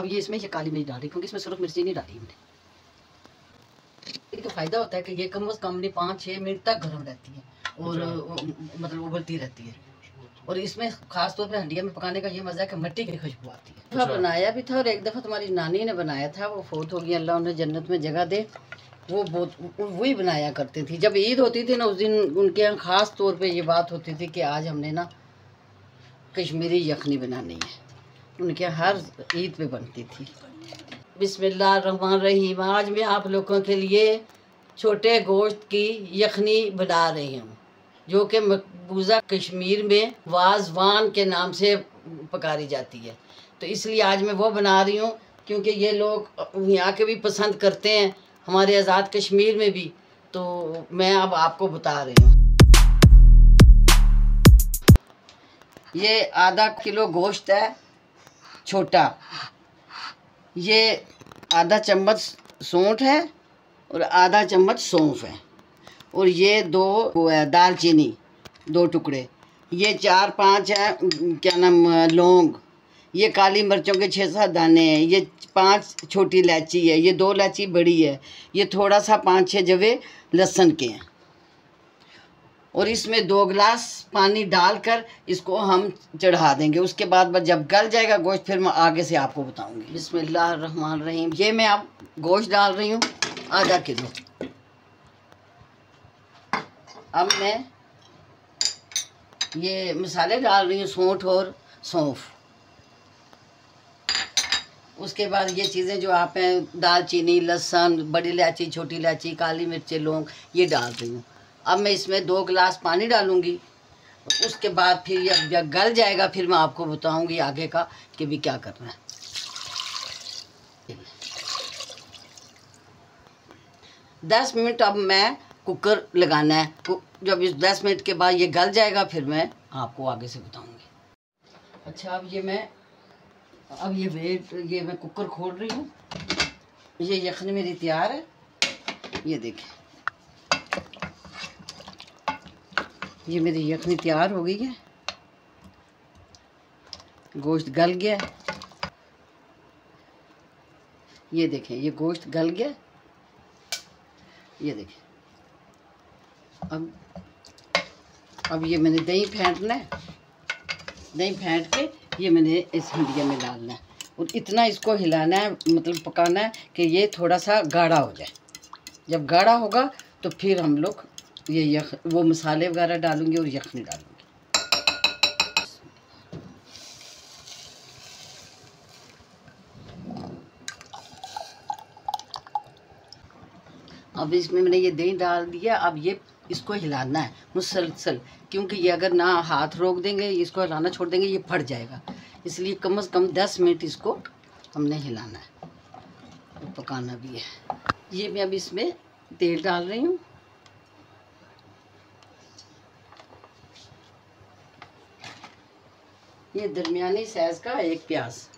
اب یہ اس میں یہ کالی مرچ ڈال رہی کیونکہ اس میں سرخ مرچی نہیں ڈالی ہم نے۔ کا فائدہ ہوتا ہے کہ یہ کم از کم نہیں پانچ چھ منٹ تک گرم رہتی ہے اور مطلب ابلتی رہتی ہے۔ اور اس میں خاص طور پہ ہنڈیا میں پکانے کا یہ مزہ ہے کہ مٹی کی خوشبو آتی ہے۔ بنایا بھی تھا اور ایک دفعہ تمہاری نانی نے بنایا تھا وہ فوت ہو گئی اللہ انہیں جنت میں جگہ دے۔ وہ بہت وہی بنایا کرتی تھی جب عید ہوتی تھی نا اس دن ان کے یہاں خاص طور پہ یہ بات ہوتی تھی کہ آج ہم نے نا کشمیری یخنی بنانی ہے۔ ان کے ہر عید پہ بنتی تھی۔ بسم اللہ الرحمن الرحیم۔ آج میں آپ لوگوں کے لیے چھوٹے گوشت کی یخنی بنا رہی ہوں، جو کہ مقبوضہ کشمیر میں وازوان کے نام سے پکاری جاتی ہے۔ تو اس لیے آج میں وہ بنا رہی ہوں، کیونکہ یہ لوگ یہاں کے بھی پسند کرتے ہیں، ہمارے آزاد کشمیر میں بھی۔ تو میں اب آپ کو بتا رہی ہوں۔ یہ آدھا کلو گوشت ہے۔ چھوٹا۔ یہ آدھا چمچ سونٹ ہے اور آدھا چمچ سونف ہے۔ اور یہ دو وہ ہے دال چینی دو ٹکڑے۔ یہ چار پانچ ہے کیا نام، لونگ۔ یہ کالی مرچوں کے چھ سات دانے ہیں۔ یہ پانچ چھوٹی الائچی ہے، یہ دو الائچی بڑی ہے۔ یہ تھوڑا سا پانچ چھ جوے لہسن کے ہیں۔ اور اس میں دو گلاس پانی ڈال کر اس کو ہم چڑھا دیں گے۔ اس کے بعد جب گل جائے گا گوشت پھر میں آگے سے آپ کو بتاؤں گی۔ بسم اللہ الرحمن الرحیم۔ یہ میں اب گوشت ڈال رہی ہوں۔ آدھا کلو۔ اب میں یہ مسالے ڈال رہی ہوں سونٹ اور سونف۔ اس کے بعد یہ چیزیں جو آپ ہیں دال چینی لہسن بڑی الائچی چھوٹی الائچی کالی مرچیں لونگ یہ ڈال رہی ہوں۔ اب میں اس میں دو گلاس پانی ڈالوں گی، اس کے بعد پھر جب گل جائے گا، پھر میں آپ کو بتاؤں گی آگے کا کہ بھی کیا کرنا ہے۔ دس منٹ اب میں کوکر لگانا ہے۔ جب اس دس منٹ کے بعد یہ گل جائے گا، پھر میں آپ کو آگے سے بتاؤں گی۔ اچھا اب یہ میں، اب یہ ویٹ، یہ میں کوکر کھول رہی ہوں۔ یہ یخنی میری تیار ہے۔ یہ دیکھیں۔ یہ میری یخنی تیار ہو گئی ہے۔ گوشت گل گیا۔ یہ دیکھیں، یہ گوشت گل گیا۔ یہ دیکھیں۔ اب اب یہ میں نے دہی پھینٹنا ہے۔ دہی پھینٹ کے یہ میں نے اس ہنڈیا میں ڈالنا ہے۔ اور اتنا اس کو ہلانا ہے مطلب پکانا ہے کہ یہ تھوڑا سا گاڑھا ہو جائے۔ جب گاڑھا ہوگا تو پھر ہم لوگ یہ یخ وہ مسالے وغیرہ ڈالوں گی اور یخنی ڈالوں گی۔ اب اس میں میں نے یہ دہی ڈال دیا اب یہ اس کو ہلانا ہے مسلسل، کیونکہ یہ اگر نہ ہاتھ روک دیں گے، اس کو ہلانا چھوڑ دیں گے، یہ پھٹ جائے گا۔ اس لیے کم از کم دس منٹ اس کو ہم نے ہلانا ہے۔ پکانا بھی ہے۔ یہ میں اب اس میں تیل ڈال رہی ہوں۔ یہ درمیانی سائز کا ایک پیاز۔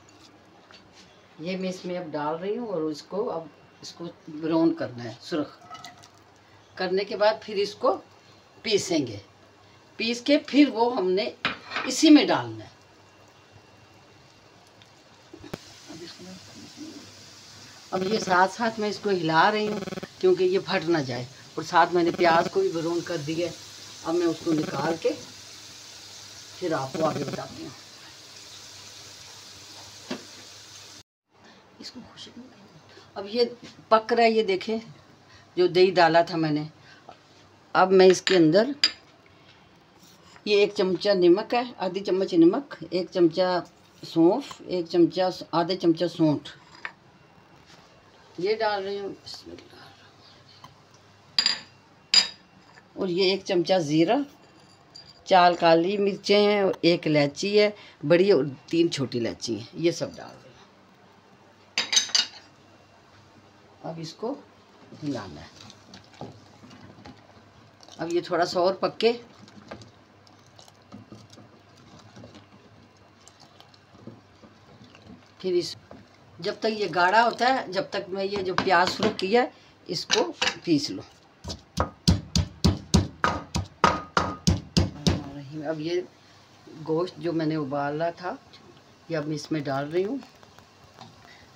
یہ میں اس میں اب ڈال رہی ہوں اور اس کو اب اس کو براؤن کرنا ہے، سرخ۔ کرنے کے بعد پھر اس کو پیسیں گے۔ پیس کے پھر وہ ہم نے اسی میں ڈالنا ہے۔ اب یہ ساتھ ساتھ میں اس کو ہلا رہی ہوں کیونکہ یہ پھٹ نہ جائے۔ اور ساتھ میں نے پیاز کو بھی برون کر دیا اب میں اس کو نکال کے پھر آپ کو آگے بتاتی ہوں اس کو اب یہ پک رہا ہے، یہ دیکھیں۔ جو دہی ڈالا تھا میں نے۔ اب میں اس کے اندر یہ ایک چمچہ نمک ہے، آدھی چمچ نمک، ایک چمچہ سونف، ایک چمچہ آدھے چمچہ سونٹ یہ ڈال رہی ہوں بسم اللہ۔ اور یہ ایک چمچہ زیرہ۔ چار کالی مرچیں ہیں، ایک الائچی ہے، بڑی اور تین چھوٹی الائچی ہیں، یہ سب ڈال رہی ہوں اب اس کو ہلانا ہے۔ اب یہ تھوڑا سا اور پکے۔ پھر اس جب تک یہ گاڑھا ہوتا ہے، جب تک میں یہ جو پیاز فروخ کیا اس کو پیس لوں۔ اب یہ گوشت جو میں نے ابالا تھا، یہ اب اس میں ڈال رہی ہوں۔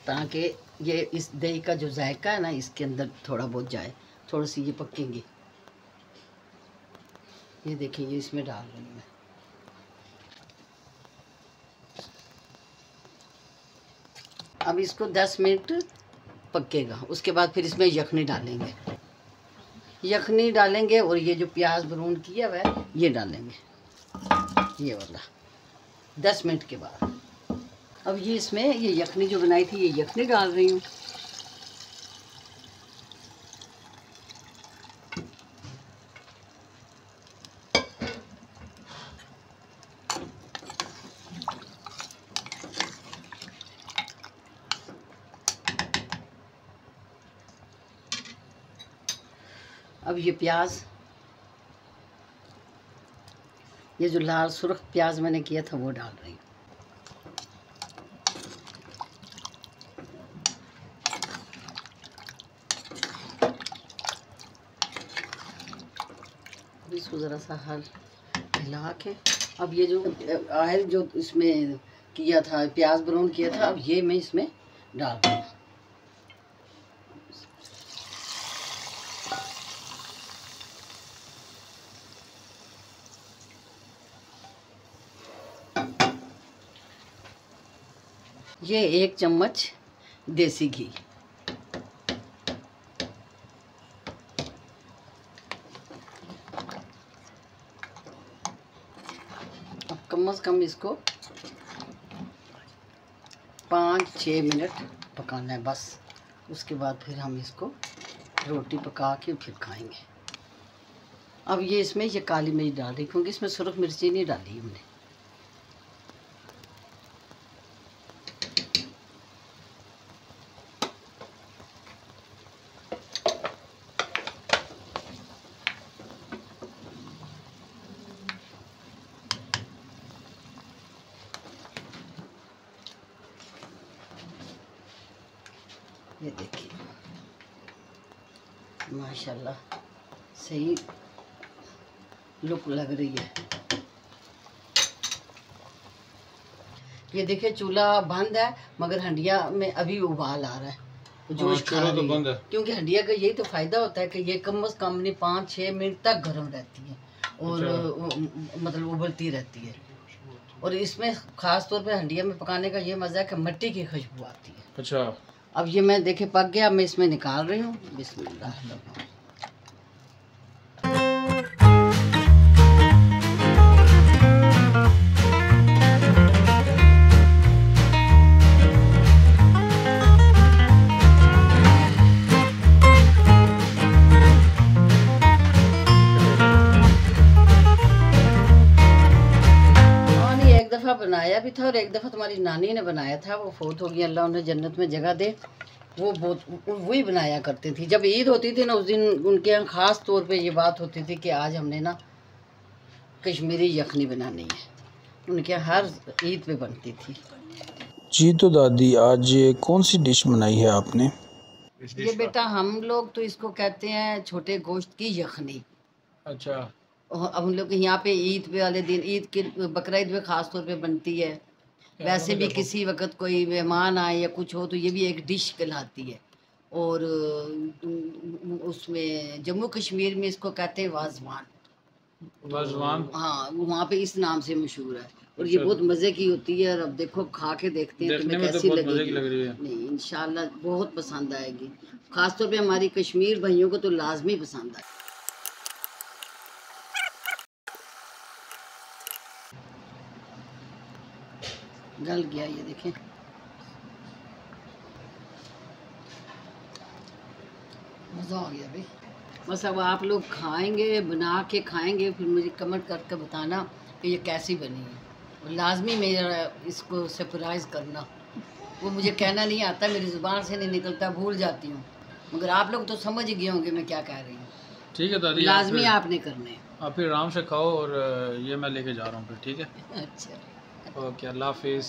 تاکہ یہ اس دہی کا جو ذائقہ ہے نا، اس کے اندر تھوڑا بہت جائے تھوڑی سی یہ پکیں گی یہ دیکھیں، یہ اس میں ڈال رہی ہوں میں۔ اب اس کو دس منٹ پکے گا۔ اس کے بعد پھر اس میں یخنی ڈالیں گے۔ یخنی ڈالیں گے اور یہ جو پیاز برون کیا ہوا ہے، یہ ڈالیں گے۔ یہ والا دس منٹ کے بعد۔ اب یہ اس میں یہ یخنی جو بنائی تھی، یہ یخنی ڈال رہی ہوں۔ اب یہ پیاز یہ جو لال سرخ پیاز میں نے کیا تھا وہ ڈال رہی ہوں۔ اس کو ذرا سا ہل ہلا کے۔ اب یہ جو آئل جو اس میں کیا تھا، پیاز براؤن کیا تھا، اب یہ میں اس میں ڈال دوں یہ ایک چمچ دیسی گھی۔ اب کم از کم اس کو پانچ چھ منٹ پکانا ہے، بس۔ اس کے بعد پھر ہم اس کو روٹی پکا کے پھر کھائیں گے۔ اب یہ اس میں یہ کالی مرچ ڈال رہی کیونکہ اس میں سرخ مرچی نہیں ڈالی ہم نے یہ دیکھیے ماشاء اللہ صحیح لک لگ رہی ہے یہ دیکھیں چولہا بند ہے مگر ہنڈیا میں ابھی ابال آ رہا ہے جوش چولہا تو۔ بند ہے۔ کیونکہ ہنڈیا کا یہی تو فائدہ ہوتا ہے کہ یہ کم از کم نہیں پانچ چھ منٹ تک گرم رہتی ہے اور اچھا۔ مطلب ابلتی رہتی ہے اور اس میں خاص طور پہ ہنڈیا میں پکانے کا یہ مزہ ہے کہ مٹی کی خوشبو آتی ہے اچھا اب یہ میں دیکھے پک گیا میں اس میں نکال رہی ہوں۔ بسم اللہ۔ تھا اور ایک دفعہ تمہاری نانی نے بنایا تھا وہ فوت ہو گئی اللہ انہیں جنت میں جگہ دے۔ وہ بہت وہی بنایا کرتی تھی۔ جب عید ہوتی تھی نا اس دن ان کے یہاں خاص طور پہ یہ بات ہوتی تھی کہ آج ہم نے نا کشمیری یخنی بنانی ہے۔ ان کے یہاں ہر عید پہ بنتی تھی۔ جی تو دادی آج کون سی ڈش بنائی ہے آپ نے؟ یہ بیٹا ہم لوگ تو اس کو کہتے ہیں چھوٹے گوشت کی یخنی۔ اچھا۔ اب ہم لوگ یہاں پہ عید پہ والے دن عید کے بقرہ عید پہ خاص طور پہ بنتی ہے۔ ویسے بھی کسی وقت کوئی مہمان آئے یا کچھ ہو تو یہ بھی ایک ڈش کہلاتی ہے۔ اور اس میں جموں کشمیر میں اس کو کہتے ہیں وازوان۔ وازوان؟ ہاں وہاں پہ اس نام سے مشہور ہے۔ اور یہ بہت مزے کی ہوتی ہے اور اب دیکھو کھا کے دیکھتے ہیں تمہیں میں کیسی لگے کی گی نہیں انشاءاللہ بہت پسند آئے گی۔ خاص طور پہ ہماری کشمیر بھائیوں کو تو لازمی پسند آئے گل گیا یہ دیکھیں۔ مزہ آ گیا بھائی۔ بس اب آپ لوگ کھائیں گے بنا کے کھائیں گے پھر مجھے کمنٹ کر کے بتانا کہ یہ کیسی بنی ہے۔ لازمی میرا اس کو سرپرائز کرنا۔ وہ مجھے کہنا نہیں آتا میری زبان سے نہیں نکلتا بھول جاتی ہوں۔ مگر آپ لوگ تو سمجھ گئے ہوں گے میں کیا کہہ رہی ہوں۔ ٹھیک ہے دادی لازمی آپ نے کرنے۔ آپ پھر آرام سے کھاؤ اور یہ میں لے کے جا رہا ہوں پھر ٹھیک ہے؟ اچھا۔ اوکے اللہ حافظ۔